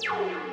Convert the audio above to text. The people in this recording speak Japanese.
you